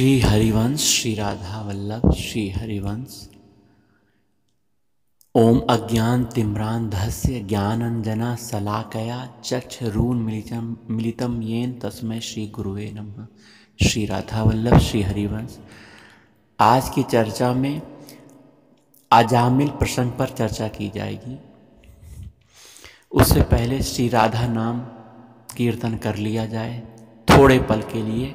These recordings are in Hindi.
श्री हरिवंश, श्री राधा वल्लभ श्री हरिवंश। ओम अज्ञान तिम्रान धस्य ज्ञानंजना सलाकया चक्षरून मिलितम मिलितम येन तस्मय श्री गुरुवे नमः। श्री राधा वल्लभ श्री हरिवंश। आज की चर्चा में अजामिल प्रसंग पर चर्चा की जाएगी। उससे पहले श्री राधा नाम कीर्तन कर लिया जाए, थोड़े पल के लिए।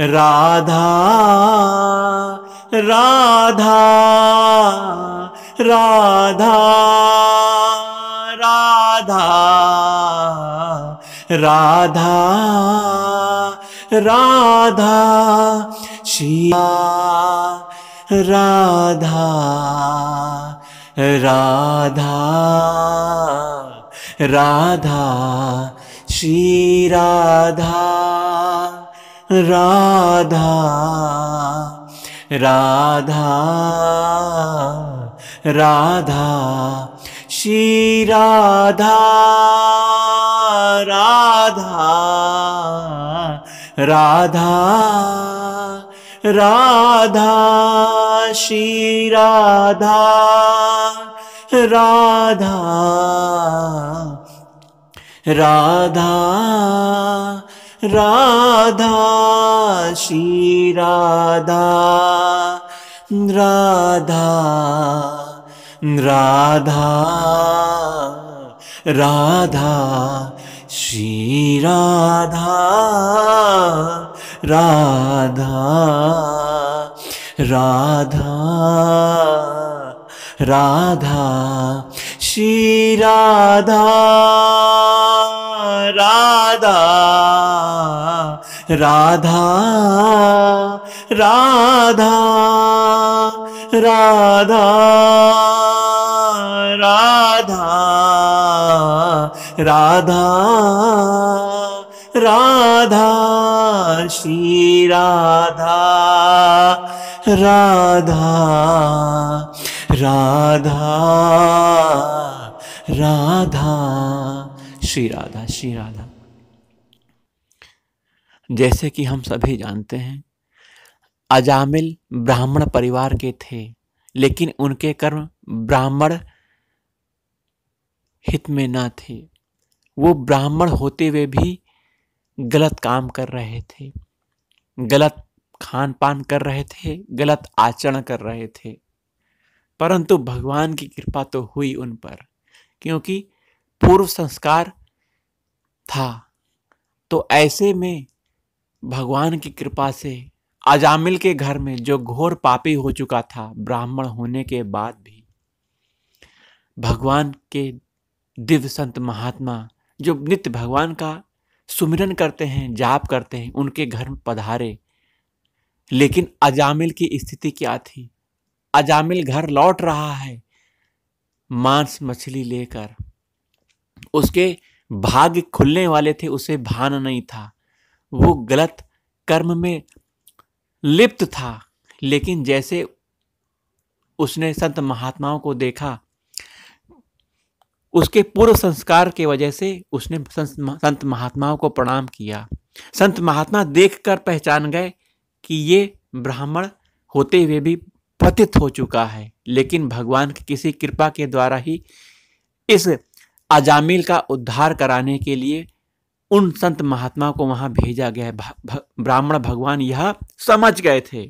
राधा राधा राधा राधा राधा राधा शिया राधा राधा राधा श्री राधा। राधा राधा राधा श्री राधा राधा राधा राधा श्री राधा राधा राधा राधा श्री राधा राधा राधा राधा श्री राधा राधा राधा राधा श्री राधा। राधा राधा राधा राधा राधा राधा राधा श्री राधा राधा राधा राधा। श्री राधा श्री राधा। जैसे कि हम सभी जानते हैं, अजामिल ब्राह्मण परिवार के थे, लेकिन उनके कर्म ब्राह्मण हित में ना थे। वो ब्राह्मण होते हुए भी गलत काम कर रहे थे, गलत खान पान कर रहे थे, गलत आचरण कर रहे थे। परंतु भगवान की कृपा तो हुई उन पर, क्योंकि पूर्व संस्कार था। तो ऐसे में भगवान की कृपा से अजामिल के घर में जो घोर पापी हो चुका था, ब्राह्मण होने के बाद भी भगवान के दिव्य संत महात्मा जो नित्य भगवान का सुमिरन करते हैं, जाप करते हैं, उनके घर में पधारे। लेकिन अजामिल की स्थिति क्या थी? अजामिल घर लौट रहा है, मांस मछली लेकर। उसके भाग्य खुलने वाले थे, उसे भान नहीं था। वो गलत कर्म में लिप्त था, लेकिन जैसे उसने संत महात्माओं को देखा, उसके पूर्व संस्कार के वजह से उसने संत महात्माओं को प्रणाम किया। संत महात्मा देखकर पहचान गए कि ये ब्राह्मण होते हुए भी पतित हो चुका है, लेकिन भगवान की किसी कृपा के द्वारा ही इस अजामिल का उद्धार कराने के लिए उन संत महात्मा को वहाँ भेजा गया ब्राह्मण भगवान यह समझ गए थे।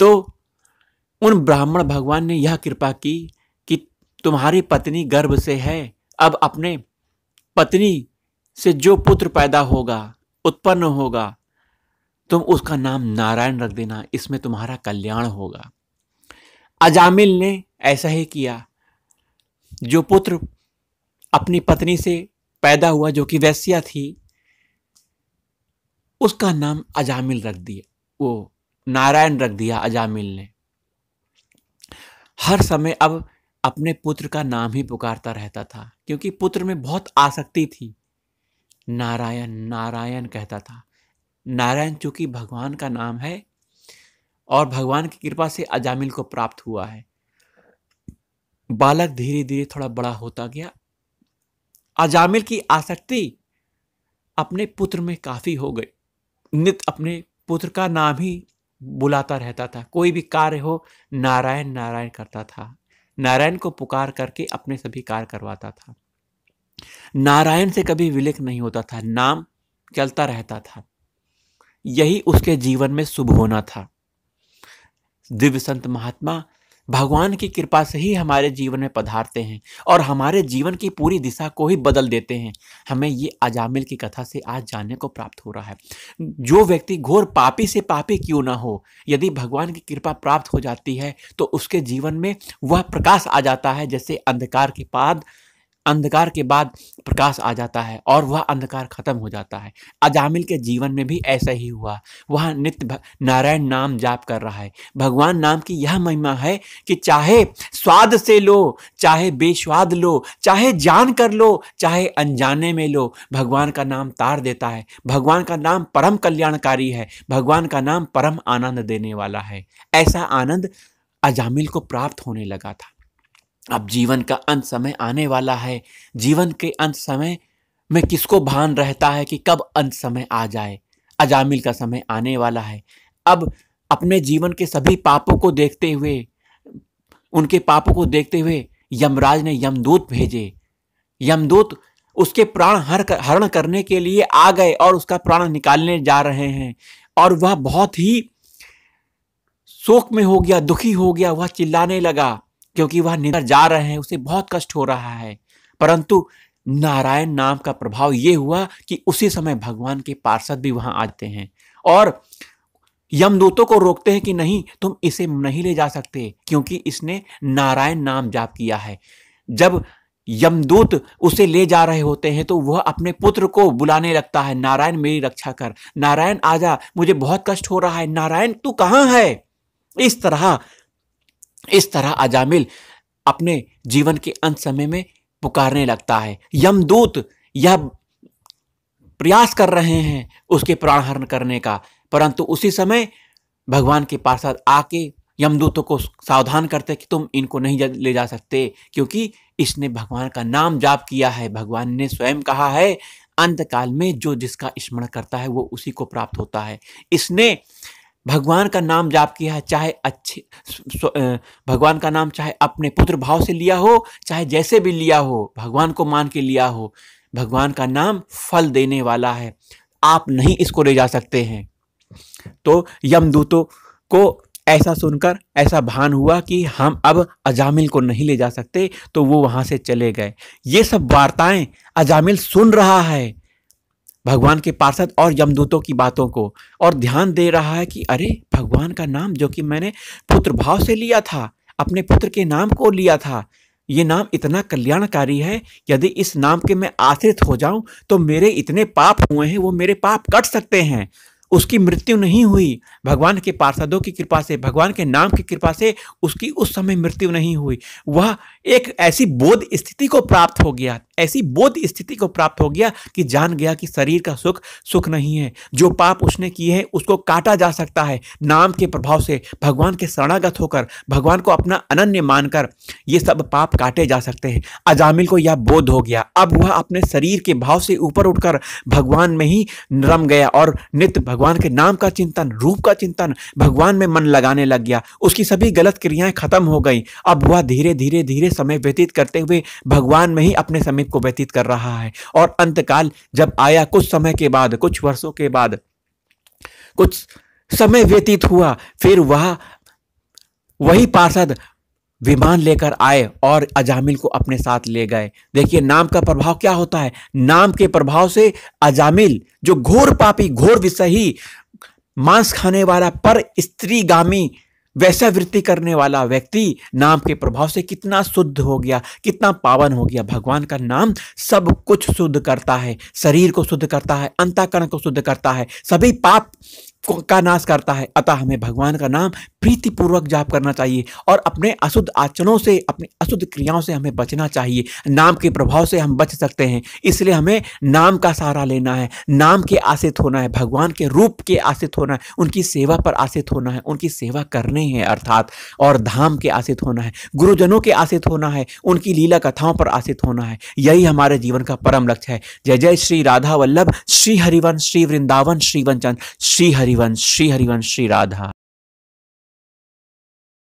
तो उन ब्राह्मण भगवान ने यह कृपा की कि तुम्हारी पत्नी गर्भ से है, अब अपने पत्नी से जो पुत्र पैदा होगा, उत्पन्न होगा, तुम उसका नाम नारायण रख देना, इसमें तुम्हारा कल्याण होगा। अजामिल ने ऐसा ही किया। जो पुत्र अपनी पत्नी से पैदा हुआ, जो कि वैश्या थी, उसका नाम अजामिल रख दिया। वो नारायण रख दिया अजामिल ने। हर समय अब अपने पुत्र का नाम ही पुकारता रहता था, क्योंकि पुत्र में बहुत आसक्ति थी। नारायण नारायण कहता था। नारायण चूँकि भगवान का नाम है और भगवान की कृपा से अजामिल को प्राप्त हुआ है। बालक धीरे धीरे थोड़ा बड़ा होता गया। अजामिल की आसक्ति अपने पुत्र में काफ़ी हो गई। नित अपने पुत्र का नाम ही बुलाता रहता था। कोई भी कार्य हो, नारायण नारायण करता था। नारायण को पुकार करके अपने सभी कार्य करवाता था। नारायण से कभी विलेख नहीं होता था। नाम चलता रहता था। यही उसके जीवन में शुभ होना था। दिव्य संत महात्मा भगवान की कृपा से ही हमारे जीवन में पधारते हैं और हमारे जीवन की पूरी दिशा को ही बदल देते हैं। हमें ये अजामिल की कथा से आज जानने को प्राप्त हो रहा है। जो व्यक्ति घोर पापी से पापी क्यों ना हो, यदि भगवान की कृपा प्राप्त हो जाती है तो उसके जीवन में वह प्रकाश आ जाता है जैसे अंधकार के बाद अंधकार के बाद प्रकाश आ जाता है और वह अंधकार खत्म हो जाता है। अजामिल के जीवन में भी ऐसा ही हुआ। वह नित्य नारायण नाम जाप कर रहा है। भगवान नाम की यह महिमा है कि चाहे स्वाद से लो, चाहे बेस्वाद लो, चाहे जान कर लो, चाहे अनजाने में लो, भगवान का नाम तार देता है। भगवान का नाम परम कल्याणकारी है। भगवान का नाम परम आनंद देने वाला है। ऐसा आनंद अजामिल को प्राप्त होने लगा था। अब जीवन का अंत समय आने वाला है। जीवन के अंत समय में किसको भान रहता है कि कब अंत समय आ जाए? अजामिल का समय आने वाला है। अब अपने जीवन के सभी पापों को देखते हुए, उनके पापों को देखते हुए यमराज ने यमदूत भेजे। यमदूत उसके प्राण हर हरण करने के लिए आ गए और उसका प्राण निकालने जा रहे हैं और वह बहुत ही शोक में हो गया, दुखी हो गया, वह चिल्लाने लगा। क्योंकि वह निधर जा रहे हैं, उसे बहुत कष्ट हो रहा है। परंतु नारायण नाम का प्रभाव ये हुआ कि उसी समय भगवान के पार्षद भी वहाँ आते हैं और यमदूतों को रोकते हैं कि नहीं, तुम इसे नहीं ले जा सकते, क्योंकि इसने नारायण नाम जाप किया है। जब यमदूत उसे ले जा रहे होते हैं तो वह अपने पुत्र को बुलाने लगता है, नारायण मेरी रक्षा कर, नारायण आजा, मुझे बहुत कष्ट हो रहा है, नारायण तू कहाँ है? इस तरह इस तरह अजामिल अपने जीवन के अंत समय में पुकारने लगता है। यमदूत यह प्रयास कर रहे हैं उसके प्राणहरण करने का, परंतु उसी समय भगवान के पार्षद आके यमदूतों को सावधान करते कि तुम इनको नहीं ले जा सकते, क्योंकि इसने भगवान का नाम जाप किया है। भगवान ने स्वयं कहा है अंत काल में जो जिसका स्मरण करता है वो उसी को प्राप्त होता है। इसने भगवान का नाम जाप किया है, चाहे अच्छे भगवान का नाम चाहे अपने पुत्र भाव से लिया हो, चाहे जैसे भी लिया हो, भगवान को मान के लिया हो, भगवान का नाम फल देने वाला है। आप नहीं इसको ले जा सकते हैं। तो यमदूतों को ऐसा सुनकर, ऐसा भान हुआ कि हम अब अजामिल को नहीं ले जा सकते तो वो वहाँ से चले गए। ये सब वार्ताएँ अजामिल सुन रहा है। भगवान के पार्षद और यमदूतों की बातों को और ध्यान दे रहा है कि अरे, भगवान का नाम जो कि मैंने पुत्र भाव से लिया था, अपने पुत्र के नाम को लिया था, ये नाम इतना कल्याणकारी है, यदि इस नाम के मैं आश्रित हो जाऊँ तो मेरे इतने पाप हुए हैं, वो मेरे पाप कट सकते हैं। उसकी मृत्यु नहीं हुई, भगवान के पार्षदों की कृपा से, भगवान के नाम की कृपा से उसकी उस समय मृत्यु नहीं हुई। वह एक ऐसी बोध स्थिति को प्राप्त हो गया ऐसी बोध स्थिति को प्राप्त हो गया कि जान गया कि शरीर का सुख सुख नहीं है। जो पाप उसने किए हैं, उसको काटा जा सकता है। नाम के प्रभाव से, भगवान के शरणागत होकर, भगवान को अपना अनन्य मानकर ये सब पाप काटे जा सकते हैं। अजामिल को यह बोध हो गया। अब वह अपने शरीर के भाव से ऊपर उठकर भगवान में ही रम गया और नित्य भगवान के नाम का चिंतन, रूप का चिंतन भगवान में मन लगाने लग गया। उसकी सभी गलत क्रियाएँ खत्म हो गई। अब वह धीरे धीरे धीरे समय व्यतीत करते हुए भगवान में ही अपने समय को व्यतीत कर रहा है। और अंतकाल जब आया, कुछ समय के बाद, कुछ वर्षों के बाद, कुछ समय व्यतीत हुआ, फिर वह, वही पार्षद विमान लेकर आए और अजामिल को अपने साथ ले गए। देखिए, नाम का प्रभाव क्या होता है? नाम के प्रभाव से अजामिल, जो घोर पापी, घोर विषही, मांस खाने वाला पर स्त्रीगामी वैसा वृत्ति करने वाला व्यक्ति नाम के प्रभाव से कितना शुद्ध हो गया, कितना पावन हो गया। भगवान का नाम सब कुछ शुद्ध करता है। शरीर को शुद्ध करता है, अंताकरण को शुद्ध करता है। सभी पाप का नाश करता है। अतः हमें भगवान का नाम प्रीतिपूर्वक जाप करना चाहिए और अपने अशुद्ध आचरणों से, अपनी अशुद्ध क्रियाओं से हमें बचना चाहिए। नाम के प्रभाव से हम बच सकते हैं, इसलिए हमें नाम का सहारा लेना है, नाम के आश्रित होना है, भगवान के रूप के आश्रित होना है, उनकी सेवा पर आश्रित होना है, उनकी सेवा करनी है अर्थात, और धाम के आश्रित होना है, गुरुजनों के आश्रित होना है, उनकी लीला कथाओं पर आश्रित होना है, यही हमारे जीवन का परम लक्ष्य है। जय जय श्री राधा वल्लभ, श्री हरिवंश, श्री वृंदावन, श्री वंचन, श्री हरिवंश श्री हरिवंश, श्री राधा।